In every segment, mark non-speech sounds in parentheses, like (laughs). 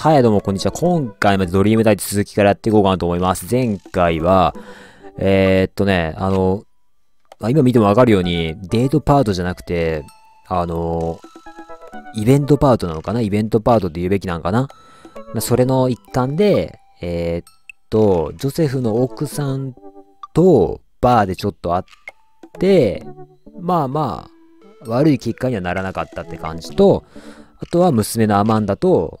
はい、どうも、こんにちは。今回までドリームダイって続きからやっていこうかなと思います。前回は、えー、っとね、あの、あ今見てもわかるように、デートパートじゃなくて、あの、イベントパートなのかな？イベントパートって言うべきなんかな？まそれの一環で、えーっと、ジョセフの奥さんとバーでちょっと会って、まあまあ、悪い結果にはならなかったって感じと、あとは娘のアマンダと、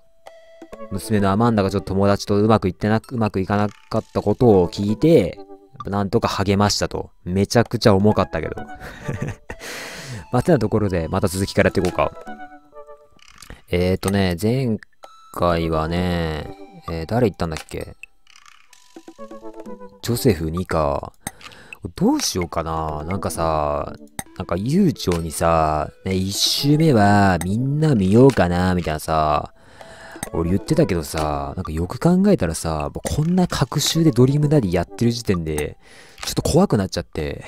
娘のアマンダがちょっと友達とうまくいってなく、うまくいかなかったことを聞いて、なんとか励ましたと。めちゃくちゃ重かったけど。まあ、てなところで、また続きからやっていこうか。えーとね、前回はね、えー誰言ったんだっけ？ジョセフ2か。どうしようかな。なんかさ、なんか悠長にさ、ね、1周目はみんな見ようかな、みたいなさ、俺言ってたけどさ、なんかよく考えたらさ、こんな隔週で Dream Daddy やってる時点で、ちょっと怖くなっちゃって、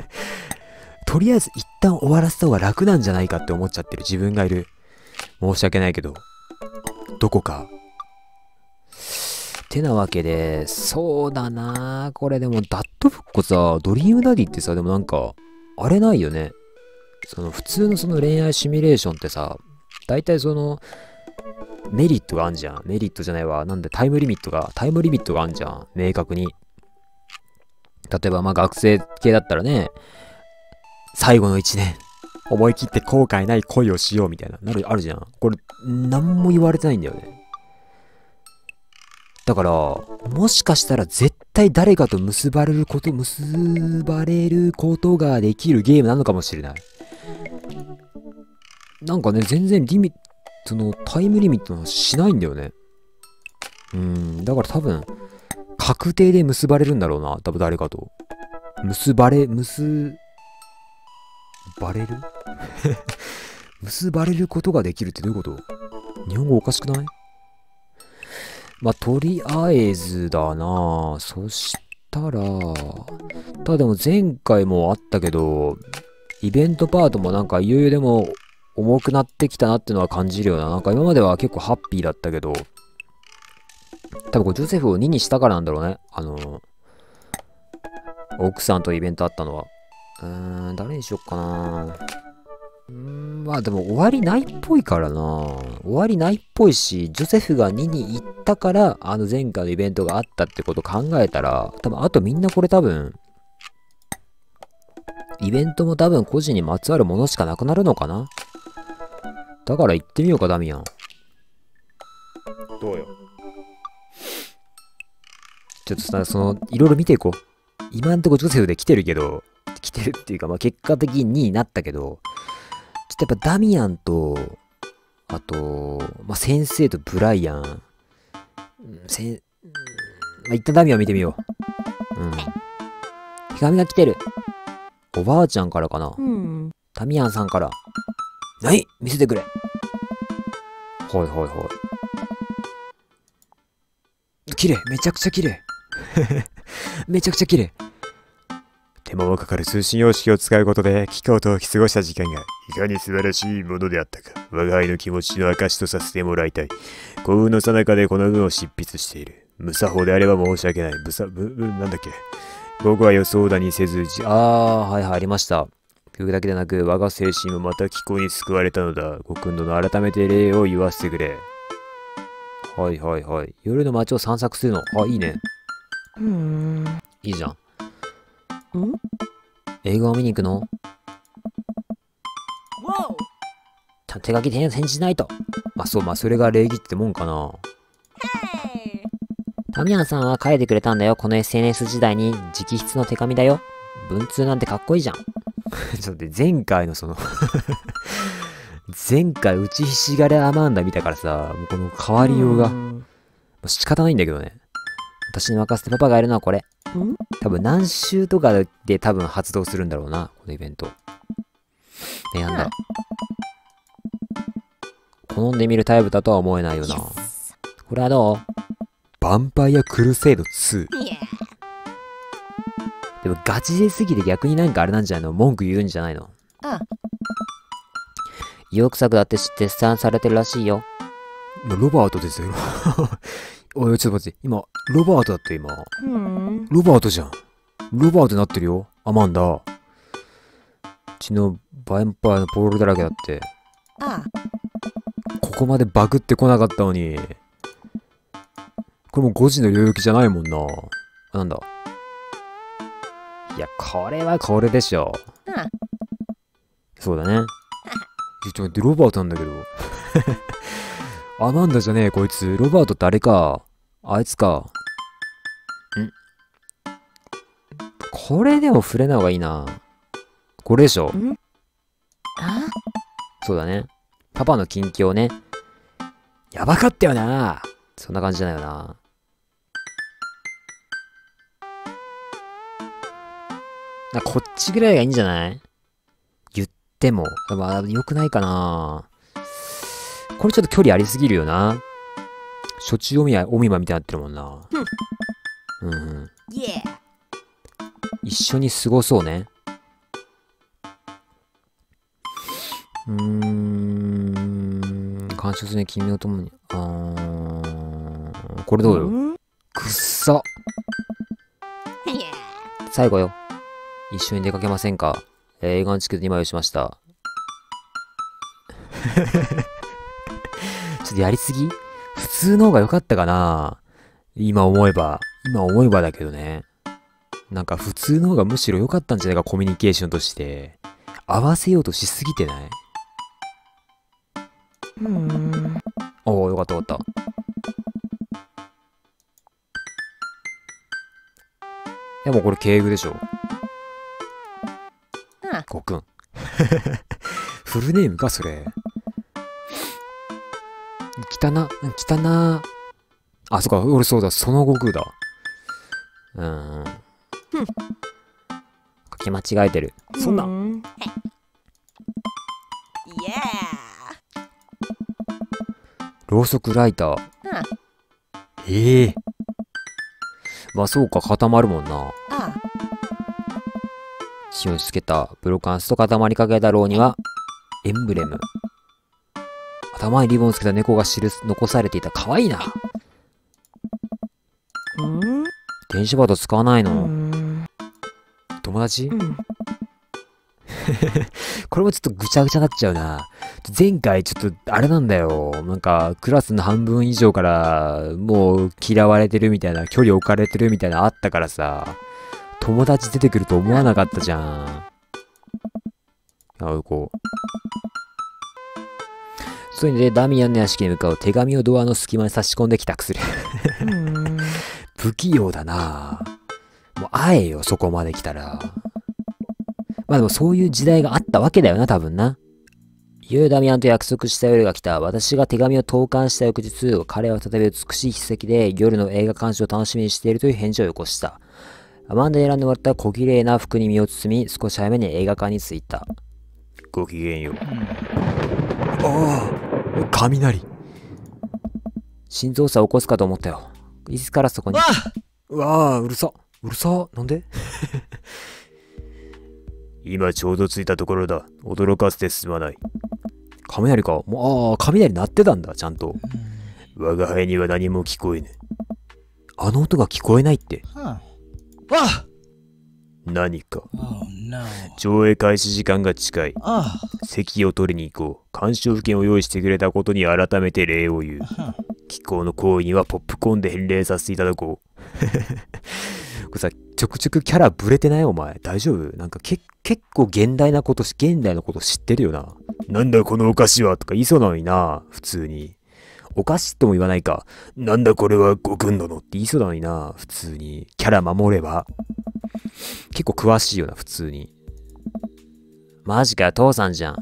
(laughs) とりあえず一旦終わらせた方が楽なんじゃないかって思っちゃってる自分がいる。申し訳ないけど、どこか。てなわけで、そうだなこれでも、ダットフッコさ、 Dream Daddy ってさ、でもなんか、あれないよね。その、普通のその恋愛シミュレーションってさ、大体その、メリットがあんじゃん。メリットじゃないわ。なんでタイムリミットが、タイムリミットがあんじゃん。明確に。例えば、まあ学生系だったらね、最後の1年、思い切って後悔ない恋をしようみたいな、なる、あるじゃん。これ、何も言われてないんだよね。だから、もしかしたら絶対誰かと結ばれること、結ばれることができるゲームなのかもしれない。なんかね、全然リミットのタイムリミットのしないんだよね。うん、だから多分、確定で結ばれるんだろうな、多分誰かと。結ばれ、結、ばれる？(laughs) 結ばれることができるってどういうこと？日本語おかしくない？まあ、とりあえずだなそしたら、ただでも前回もあったけど、イベントパートもなんかいよいよでも重くなってきたなってのは感じるよな。なんか今までは結構ハッピーだったけど、多分これジョセフを2にしたからなんだろうね。あの、奥さんとイベントあったのは。うーん、誰にしよっかなうーん、まあでも終わりないっぽいからな終わりないっぽいし、ジョセフが2に行ったから、あの前回のイベントがあったってこと考えたら、多分あとみんなこれ多分、イベントも多分個人にまつわるものしかなくなるのかなだから行ってみようか、ダミアン。どうよ。ちょっとさ、その、いろいろ見ていこう。今んとこジョセフで来てるけど、来てるっていうか、まあ結果的に2になったけど、ちょっとやっぱダミアンと、あと、まあ先生とブライアン、うんせん、うんまあ一旦ダミアン見てみよう。うん。手紙が来てる。おばあちゃんからかな。うん。タミヤンさんから。はい見せてくれはいはいはい。綺麗。めちゃくちゃ綺麗。(laughs) めちゃくちゃ綺麗。手間もかかる通信様式を使うことで貴公と過ごした時間がいかに素晴らしいものであったか我が愛の気持ちの証とさせてもらいたい。幸運の最中でこの文を執筆している。無作法であれば申し訳ない。無作ぶぶなんだっけ。僕は予想だにせずじあー、はいはい、ありました。曲だけでなく、我が精神もまた気候に救われたのだ。ご君殿改めて礼を言わせてくれ。はいはいはい。夜の街を散策するの。あ、いいね。うん。いいじゃん。ん？映画を見に行くの？た手書きで返事しないと。まあそう、まあそれが礼儀ってもんかな。タミヤンさんは書いてくれたんだよ。この SNS 時代に直筆の手紙だよ。文通なんてかっこいいじゃん。(laughs) ちょっと前回のその前回打ちひしがれアマンダ見たからさ、もうこの変わりようが、まんあ仕方ないんだけどね。私に任せてパパがやるのはこれ。ん？多分何週とかで多分発動するんだろうな、このイベント。え、なんだ。好んで見るタイプだとは思えないよな。これはどう？ヴァンパイアクルセイド2。でもガチですぎて逆になんかあれなんじゃないの？文句言うんじゃないの？あ意欲作だって絶賛されてるらしいよ。今ロバートですよ。(laughs) おい、ちょっと待って。今、ロバートだって今。ロバートじゃん。ロバートになってるよ。アマンダ。うちのバンパイアのポールだらけだって。あここまでバグってこなかったのに。これもう5時の領域じゃないもんな。あ、なんだ？いや、これはこれでしょ。あそうだね。(laughs) ちょっと待って、ロバートなんだけど。(laughs) アマンダじゃねえ、こいつ。ロバートってあれか？あいつか。んこれでも触れない方がいいな。これでしょ。あ？そうだね。パパの近況ね。やばかったよな。そんな感じじゃないよな。なこっちぐらいがいいんじゃない？言っても。まあ、良くないかな。これちょっと距離ありすぎるよな。初中お見合い、お見舞いみたいになってるもんな。うんうん。一緒に過ごそうね。うーん。干渉するね、君を共に。あー。これどうよ。んくっさ。最後よ。一緒に出かけませんか？えー映画のチケット2枚用意しました。(laughs) ちょっとやりすぎ？普通の方が良かったかな？今思えば。今思えばだけどね。なんか普通の方がむしろ良かったんじゃないか、コミュニケーションとして。合わせようとしすぎてない？うんおお、よかったよかった。でもこれ敬具でしょ。あごくん。(laughs) フルネームか、それ。汚な、汚な。あ、そっか、俺そうだ、その悟空だ。うーん。書き間違えてる。そんな、うんろうそくライター。ーええまあそうか、固まるもんな。あ血をつけたブロカンスと固まりかけたろうには、エンブレム。頭にリボンつけた猫が記す、残されていた。かわいいな。ん電子バード使わないの、友達うんこれもちょっとぐちゃぐちゃになっちゃうな。前回ちょっとあれなんだよ。なんかクラスの半分以上からもう嫌われてるみたいな、距離置かれてるみたいなあったからさ。友達出てくると思わなかったじゃん。あ、こう。そういうのでダミアンの屋敷に向かう手紙をドアの隙間に差し込んで帰宅する。不器用だなもう会えよ、そこまで来たら。まあでもそういう時代があったわけだよな、多分な。ユーダミアンと約束した夜が来た。私が手紙を投函した翌日、彼は再び美しい筆跡で夜の映画鑑賞を楽しみにしているという返事をよこした。アマンダに選んでもらった小綺麗な服に身を包み、少し早めに映画館に着いた。ごきげんよう。ああ雷心臓差を起こすかと思ったよ。いつからそこに。うわあ、うるさ。うるさ。なんで今ちょうど着いたところだ。驚かせてすまない。雷か。(laughs) もう、ああ、雷鳴ってたんだ、ちゃんと。我が輩には何も聞こえぬ。あの音が聞こえないって。Huh. Ah! 何か。Oh no. 上映開始時間が近い。Ah. 席を取りに行こう。鑑賞券を用意してくれたことに改めて礼を言う。気候の行為にはポップコーンで返礼させていただこう。(laughs) これさ、ちょくちょくキャラブレてない？お前。大丈夫？なんかけ、結構現代なことし、現代のこと知ってるよな。なんだこのお菓子はとか言いそうなのにな、普通に。お菓子とも言わないか。なんだこれはごくん殿。って言いそうなのにな、普通に。キャラ守れば。結構詳しいよな、普通に。マジか、父さんじゃん。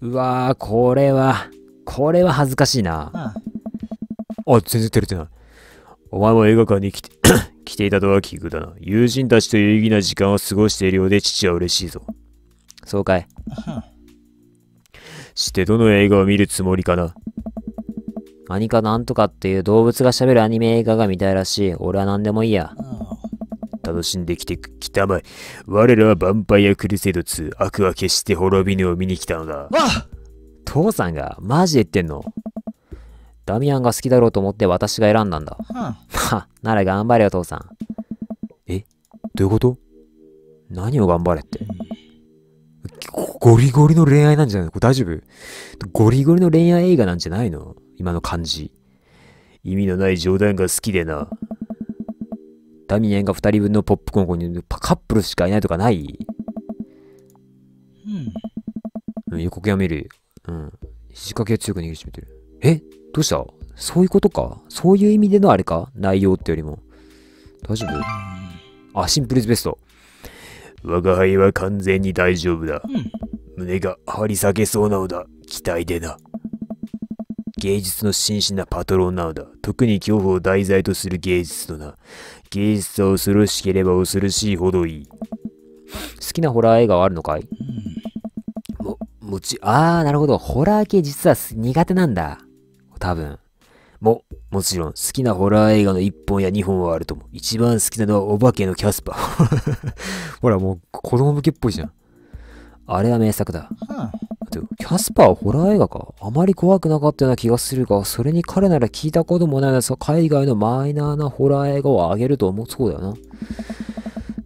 うわー、これは、これは恥ずかしいな。あ、全然照れてない。お前も映画館に来て (coughs) 来ていたとは聞くだな。友人たちと有意義な時間を過ごしているようで父は嬉しいぞ。そうかい。してどの映画を見るつもりかな何かなんとかっていう動物が喋るアニメ映画が見たいらしい。俺は何でもいいや。Oh. 楽しんできてきたまえ。我らはヴァンパイアクルセイド2悪は決して滅びぬを見に来たのだ。Ah! 父さんがマジで言ってんのダミアンが好きだろうと思って私が選んだんだ。は、なら頑張れよ、父さん。え？どういうこと？何を頑張れって？ゴゴリゴリの恋愛なんじゃないの？これ大丈夫？ゴリゴリの恋愛映画なんじゃないの？今の感じ。意味のない冗談が好きでな。ダミアンが二人分のポップコーンにカップルしかいないとかない？Hmm. うん、予告やめる。うん。肘掛けを強く握りしめてる。え？どうした？そういうことか？そういう意味でのあれか？内容ってよりも。大丈夫？Hmm. あ、シンプルイズベスト。我が輩は完全に大丈夫だ。Hmm. 胸が張り裂けそうなのだ。期待でな。芸術の真摯なパトロンなのだ。特に恐怖を題材とする芸術とな。芸術は恐ろしければ恐ろしいほどいい。好きなホラー映画はあるのかい？Hmm. も、もち、あー、なるほど。ホラー系実はす苦手なんだ。多分。も、もちろん好きなホラー映画の1本や2本はあるとも。一番好きなのはお化けのキャスパー。(laughs) ほら、もう子供向けっぽいじゃん。あれは名作だ。もキャスパーはホラー映画かあまり怖くなかったような気がするが、それに彼なら聞いたこともないのさ、海外のマイナーなホラー映画をあげると思うそうだよな。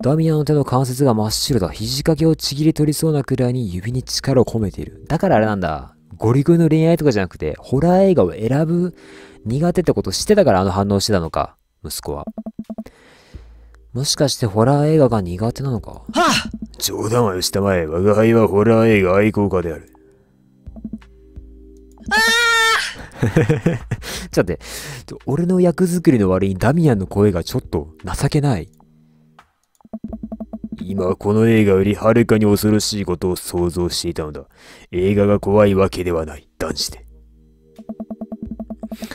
ダミアンの手の関節が真っ白だ。肘掛けをちぎり取りそうなくらいに指に力を込めている。だからあれなんだ。ゴリゴリの恋愛とかじゃなくて、ホラー映画を選ぶ苦手ってこと知ってたからあの反応してたのか、息子は。もしかしてホラー映画が苦手なのか Ha! 冗談はよしたまえ。我が輩はホラー映画愛好家である。(laughs) ちょっと待って、俺の役作りの割にダミアンの声がちょっと情けない。今はこの映画よりはるかに恐ろしいことを想像していたのだ。映画が怖いわけではない。断じて。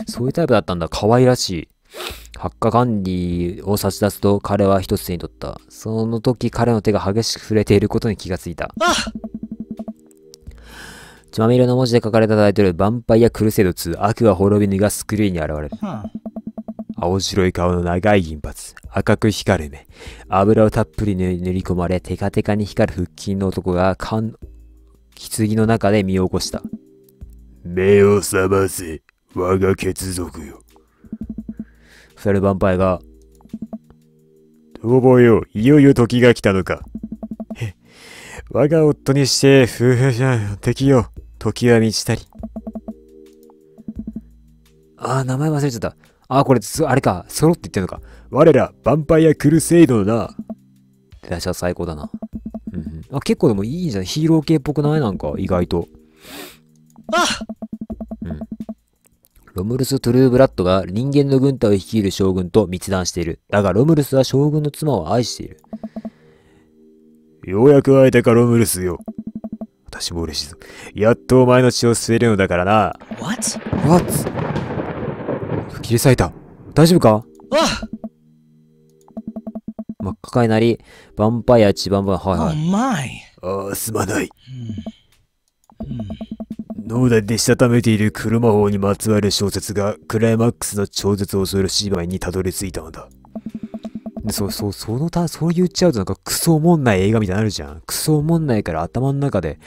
そういうタイプだったんだ。可愛らしい。発火管理を差し出すと彼は一つ手に取った。その時彼の手が激しく触れていることに気がついた。Ah! 血まみれの文字で書かれたタイトル、ヴァンパイア・クルセイド2、悪は滅びぬがスクリーンに現れる。青白い顔の長い銀髪。赤く光る目。油をたっぷり塗り込まれ、テカテカに光る腹筋の男が、棺、棺の中で身を起こした。目を覚ませ。我が血族よ。フェルヴァンパイアが、逃亡よ。いよいよ時が来たのか。へ我が夫にして、夫婦じゃ、敵よ。時は満ちたり。あー、名前忘れちゃった。あー、これ、すあれか、揃って言ってんのか。我ら、ヴァンパイアクルセイドのな。出だしは最高だな。うんうん、あ結構でもいいじゃん。ヒーロー系っぽくない？なんか、意外と。Ah! ロムルス・トゥルーブラッドが人間の軍隊を率いる将軍と密談している。だがロムルスは将軍の妻を愛している。ようやく会えたか、ロムルスよ。私も嬉しいぞ。やっとお前の血を吸えるのだからな。What? What? 切り裂いた。大丈夫か？Ah! 真っ赤かになり、ヴァンパイア、血バンバン、はいは Oh い。my! ああ、すまない。Hmm. Hmm. 脳内でしたためている車魔法にまつわる小説がクライマックスの超絶恐ろしい場面にたどり着いたのだ。でそう、そう、そのた、そう言っちゃうとなんかクソおもんない映画みたいになるじゃん。クソおもんないから頭の中で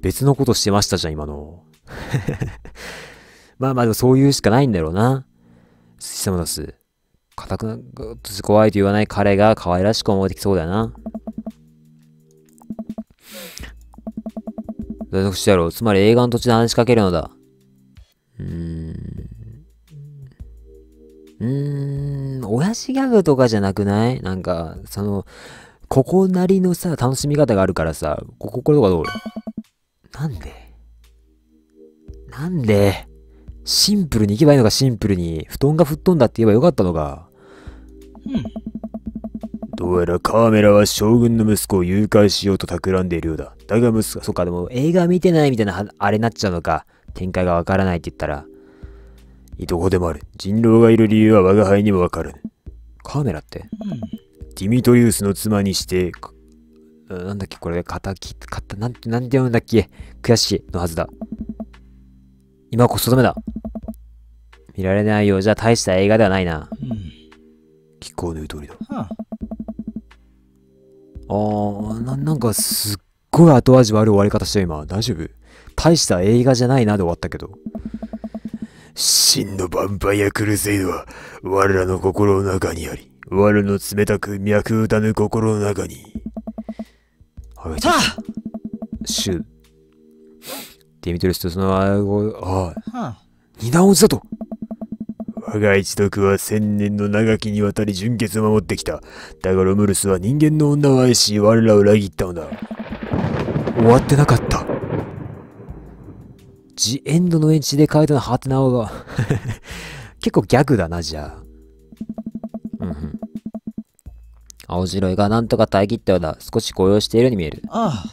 別のことしてましたじゃん、今の。(laughs) まあまあでもそういうしかないんだろうな。シサムダス。硬くな、ぐっと怖いと言わない彼が可愛らしく思えてきそうだよな。脱獄してやろう。つまり映画の土地で話しかけるのだ。うーん。うーん、親父ギャグとかじゃなくない？なんか、その、ここなりのさ、楽しみ方があるからさ、ここ、これとかどう？なんで？なんで？シンプルに行けばいいのか、シンプルに。布団が吹っ飛んだって言えばよかったのか。Hmm. どうやらカーメラは将軍の息子を誘拐しようと企んでいるようだ。だが息子、そっか、でも映画見てないみたいなは、あれになっちゃうのか。展開がわからないって言ったら。いとこでもある。人狼がいる理由は我が輩にもわかる。カーメラって？Hmm. ディミトリウスの妻にして、なんだっけ、これ、肩き、肩、なんて、なんて読むんだっけ？悔しいのはずだ。今こそダメだ。見られないようじゃ大した映画ではないな。Hmm. 気候の言う通りだ。Huh. あーな、なんかすっごい後味悪い終わり方したよ、今。大丈夫？大した映画じゃないなで終わったけど。真のヴァンパイアクルセイドは我らの心の中にあり、我らの冷たく脈打たぬ心の中に。あいつあシュデミトリスとそのあごああ二段落ちだと我が一族は千年の長きにわたり純潔を守ってきた。だがロムルスは人間の女を愛し、我らを裏切ったのだ。終わってなかったジエンドのエンチで書いたのハテナオが。(laughs) 結構ギャグだなじゃあ。うんうん。青白いがなんとか耐え切ったようだ。少し高揚しているように見える。あ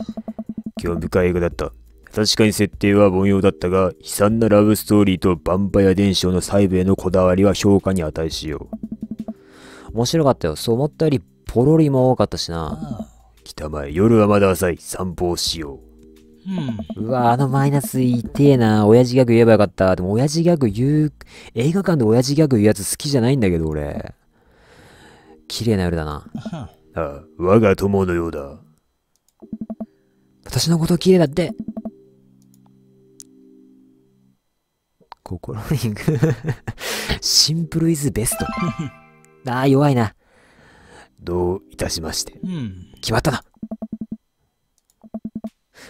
興味深い映画だった。確かに設定は凡庸だったが、悲惨なラブストーリーとヴァンパイア伝承の細部へのこだわりは評価に値しよう。面白かったよ。そう思ったよりポロリも多かったしな。あ。北前、夜はまだ浅い。散歩をしよう。うんうわあのマイナス痛えな親父ギャグ言えばよかったでも親父ギャグ言う映画館で親父ギャグ言うやつ好きじゃないんだけど俺綺麗な夜だなあああ、我が友のようだ。私のこと綺麗だって。心リングシンプルイズベスト。(laughs) ああ、弱いな。どういたしまして。うん決まったな。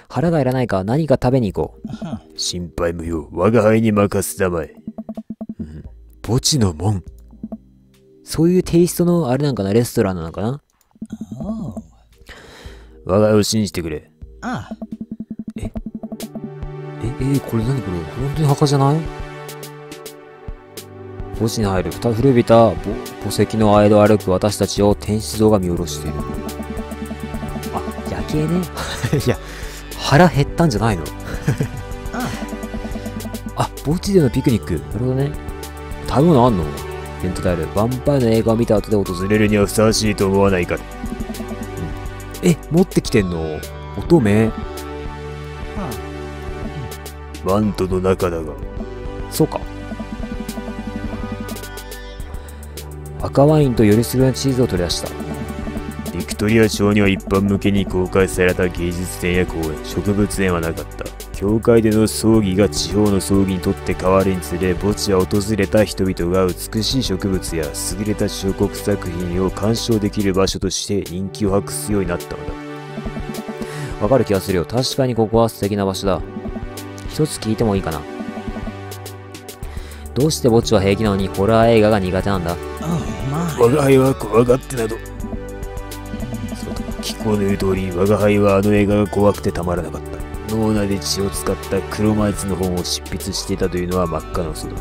腹がいらないか何か食べに行こう。あ (laughs) 心配無用。我が輩に任すたまえ。墓地の門。そういうテイストのあれなんかな？レストランなのかな？我が輩を信じてくれ。あえ、え、これ何？これ本当に墓じゃない？墓地に入る二古びたぼ墓石の間を歩く私たちを天使像が見下ろしている。あ、夜景ね。(laughs) いや、腹減ったんじゃないの？あ (laughs) あ、墓地でのピクニック。なるほどね。食べ物あんの？テントタイル。ヴァンパイアの映画を見た後で訪れるにはふさわしいと思わないか。え、持ってきてんの？乙女？あマントの中だが。そうか。赤ワインとよりすぐりのチーズを取り出した。ビクトリア朝には一般向けに公開された芸術展や公演、植物園はなかった。教会での葬儀が地方の葬儀にとって変わるにつれ、墓地は訪れた人々が美しい植物や優れた彫刻作品を鑑賞できる場所として人気を博すようになったのだ。わかる気がするよ。確かにここは素敵な場所だ。一つ聞いてもいいかな。どうして墓地は平気なのにホラー映画が苦手なんだ？我が輩は怖がってなど。そうと、気候の言う通り、我が輩はあの映画が怖くてたまらなかった。脳内で血を使った黒マイツの本を執筆していたというのは真っ赤な嘘だ。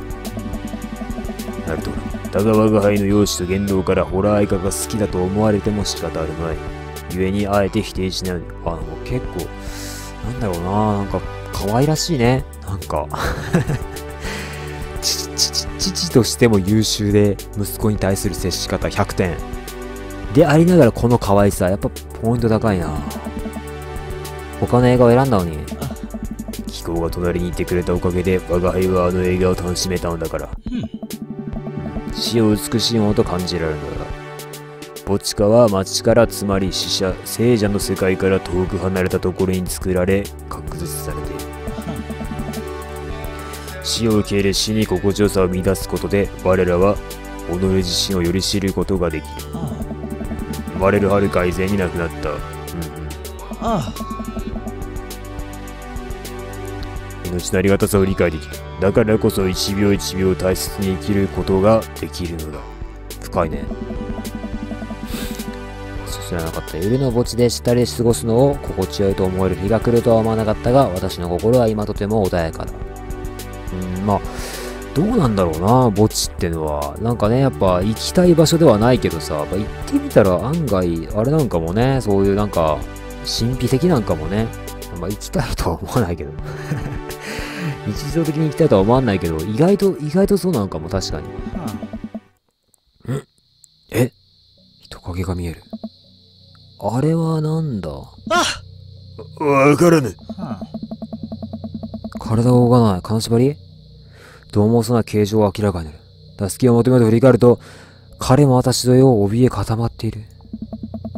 なるとだが我が輩の容姿と言動からホラー映画が好きだと思われても仕方あるまい。故にあえて否定しないように。あ、もう結構、なんだろうな、なんか可愛らしいね。なんか。(laughs) 父父としても優秀で息子に対する接し方100点でありながらこの可愛さやっぱポイント高いな。他の映画を選んだのに。気候が隣にいてくれたおかげで我が輩はあの映画を楽しめたのだから。死を美しいものと感じられるのだ。墓地下は町からつまり死者聖者の世界から遠く離れたところに作られ確実されている。死を受け入れ死に心地よさを見出すことで我らは己自身をより知ることができるあ生まれる遥か以前に亡くなった、うんうん、あ命のありがたさを理解できる。だからこそ一秒一秒大切に生きることができるのだ。深いね。知らなかった。夜の墓地で下で過ごすのを心地よいと思える日が来るとは思わなかったが私の心は今とても穏やかだ。うんまあどうなんだろうな墓地ってのは。なんかねやっぱ行きたい場所ではないけどさやっぱ行ってみたら案外あれなんかもねそういうなんか神秘的なんかもねまあ行きたいとは思わないけど。(laughs) 日常的に行きたいとは思わないけど意外と意外とそうなのかも確かに。え？人影が見える。あれはなんだ？あわからぬ。あ体を動かない。金縛り？どう猛そうな形状を明らかになる。助けを求めて振り返ると、彼も私とよ怯え固まっている。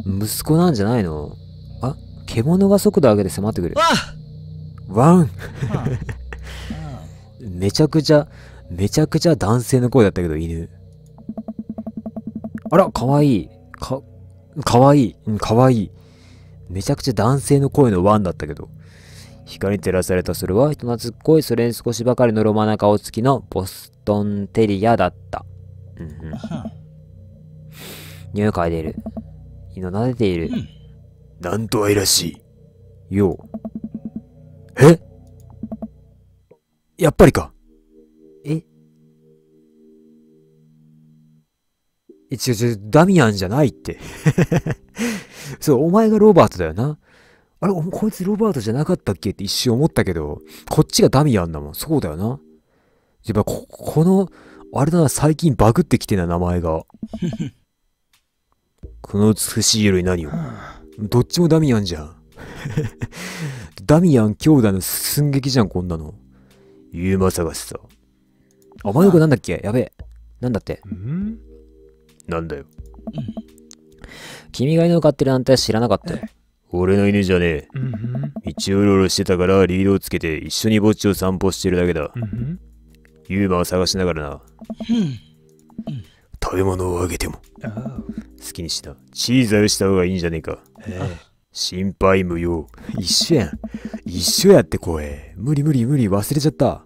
息子なんじゃないの？あ、獣が速度上げて迫ってくる。あワンあ (laughs) めちゃくちゃ、めちゃくちゃ男性の声だったけど、犬。あら、かわいい。か、かわいい。うん、かわいい。めちゃくちゃ男性の声のワンだったけど。光に照らされたそれは人懐っこい、それに少しばかりのロマナ顔つきのボストンテリアだった。うんうん。Huh. 匂い嗅いでいる。犬を撫でている。なんと愛らしい。よう。え？やっぱりか。え？え、違う違う、ダミアンじゃないって。(laughs) そう、お前がロバートだよな。あれ、おこいつロバートじゃなかったっけ？って一瞬思ったけど、こっちがダミアンだもん。そうだよな。やっぱこ、この、あれだな、最近バグってきてんな、名前が。(laughs) この美しい夜に何を？どっちもダミアンじゃん。(laughs) ダミアン兄弟の寸劇じゃん、こんなの。ユーマ探しさ。お前の子なんだっけ？やべえ。なんだって？ん？なんだよ。君が犬を飼ってるなんて知らなかったよ。俺の犬じゃねえ。道をうろうろしてたからリードをつけて一緒に墓地を散歩してるだけだ。ユーマを探しながらな。Hmm. 食べ物をあげても Oh. 好きにしな。チーズをした方がいいんじゃねえか。心配無用。一緒やん。一緒やって声。無理無理無理忘れちゃった。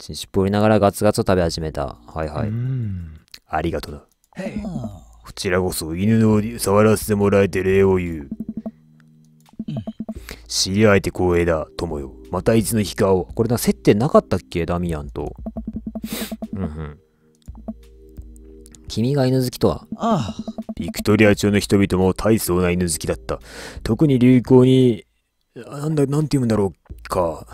しっぽりながらガツガツと食べ始めた。はいはい。ありがとな。Hey. こちらこそ犬の触らせてもらえて礼を言う。知り合えて光栄だ、友よ。またいつの日かを。これな、接点なかったっけダミアンと。うんうん。君が犬好きとは？Ah. ビクトリア朝の人々も大層な犬好きだった。特に流行に、あなんだ、なんて言うんだろうか。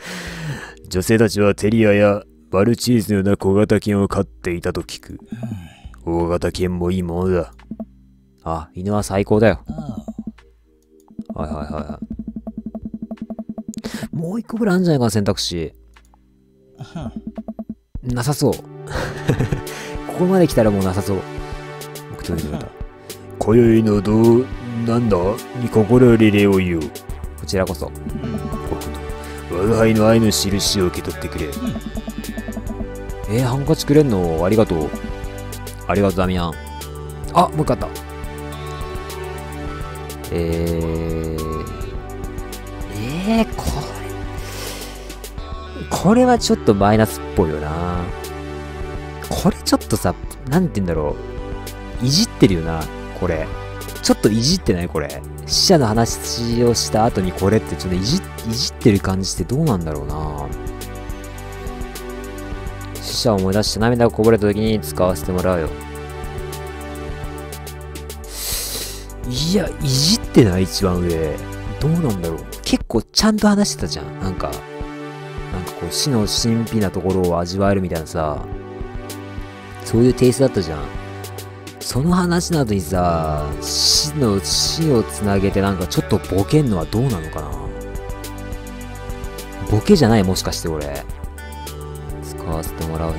(laughs) 女性たちはテリアやマルチーズのような小型犬を飼っていたと聞く。大型犬もいいものだ。あ、犬は最高だよ。Oh. はいはいはいはい。もう一個ぐらいあるんじゃないかな、選択肢。Uh-huh. なさそう。ここまで来たらもうなさそう。僕と言うた。今宵のどう、なんだ？に心より礼を言おう。こちらこそ。我が輩の愛の印を受け取ってくれ。えー、ハンカチくれんの？ありがとう。ありがとう、ダミアン。あ、もう一回あった。えー、えー、これ、これはちょっとマイナスっぽいよな。これちょっとさ、なんて言うんだろう。いじってるよな、これ。ちょっといじってないこれ。死者の話をした後にこれってちょっといじいじってる感じってどうなんだろうな。者を思い出して涙がこぼれた時に使わせてもらうよ。いや、いじってない一番上。どうなんだろう。結構ちゃんと話してたじゃん。なんか、なんかこう死の神秘なところを味わえるみたいなさ、そういうテイストだったじゃん。その話の後にさ、死の死をつなげてなんかちょっとボケんのはどうなのかなボケじゃないもしかして俺。使わせてもらうよ。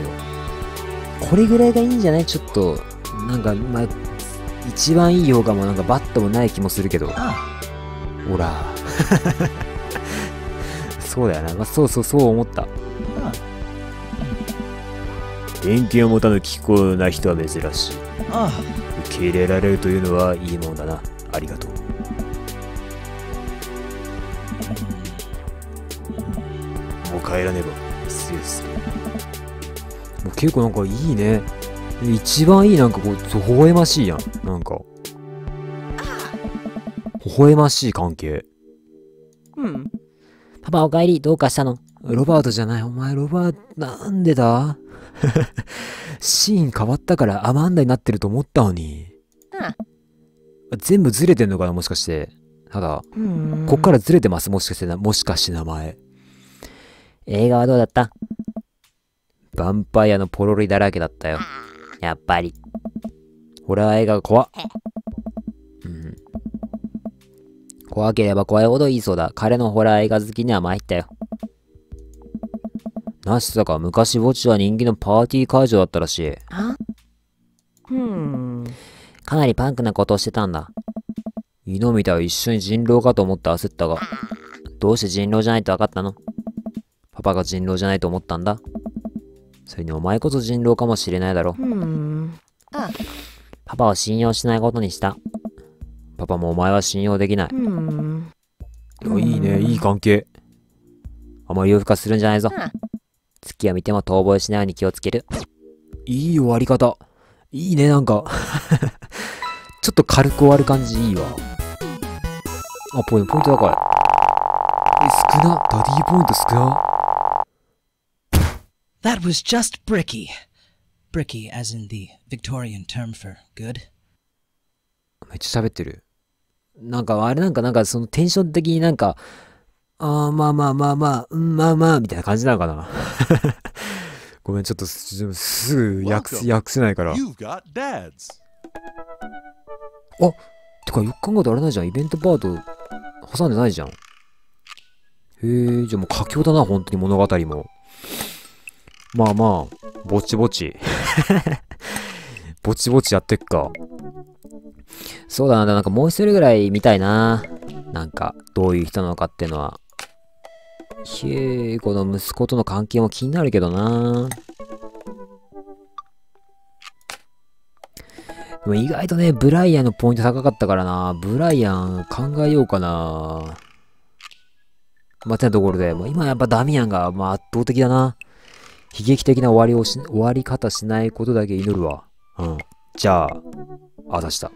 これぐらいがいいんじゃない？ちょっと、なんか、まあ、一番いい方がもうなんかバットもない気もするけど。Ah. ほら。(laughs) そうだよな。まあ、そうそうそう思った。Ah. 偏見を持たぬ気候な人は珍しい。Ah. 受け入れられるというのはいいものだな。ありがとう。もう帰らねば。結構なんかいいね。一番いいなんかこう、微笑ましいやん。なんか。微笑ましい関係。Hmm. パパお帰り、どうかしたの？ロバートじゃない。お前ロバート、なんでだ？(laughs) シーン変わったからアマンダになってると思ったのに。全部ずれてんのかなもしかして。ただ、Hmm. こっからずれてますもしかしてな、もしかして名前。映画はどうだった？ヴァンパイアのポロリだらけだったよ。やっぱり。ホラー映画が怖っ。うん。怖ければ怖いほどいいそうだ。彼のホラー映画好きには参ったよ。なしてたか、昔墓地は人気のパーティー会場だったらしい。Huh? Hmm. かなりパンクなことをしてたんだ。犬みたいは一緒に人狼かと思って焦ったが、どうして人狼じゃないと分かったの？パパが人狼じゃないと思ったんだ。それにお前こそ人狼かもしれないだろ。Hmm. パパは信用しないことにした。パパもお前は信用できない。Hmm. いいね、いい関係。あまり夜更かするんじゃないぞ。月を見ても遠吠えしないように気をつける。いい終わり方。いいね、なんか。(laughs) ちょっと軽く終わる感じいいわ。あ、ポイント、ポイント高い。え、少な？ダディポイント少な？That was just bricky. Bricky, as in the Victorian term for good. めっちゃ喋ってる。なんか、あれなんか、なんか、そのテンション的になんか、あーまあまあまあまあ、うんまあまあ、みたいな感じなのかな。(laughs) ごめん、ちょっとすすぐ訳す.訳せないから。You've got dads. てか、よく考えたらあれないじゃん。イベントパート挟んでないじゃん。へえ、じゃあもう佳境だな、本当に物語も。まあまあ、ぼちぼち。(laughs) ぼちぼちやってっか。そうだな、なんかもう一人ぐらい見たいな。なんか、どういう人なのかっていうのは。へえ、この息子との関係も気になるけどな。でも意外とね、ブライアンのポイント高かったからな。ブライアン考えようかな。まあ、てなところで、もう今やっぱダミアンがまあ圧倒的だな。悲劇的な終わりをし、終わり方しないことだけ祈るわ。うん。じゃあ、あざした。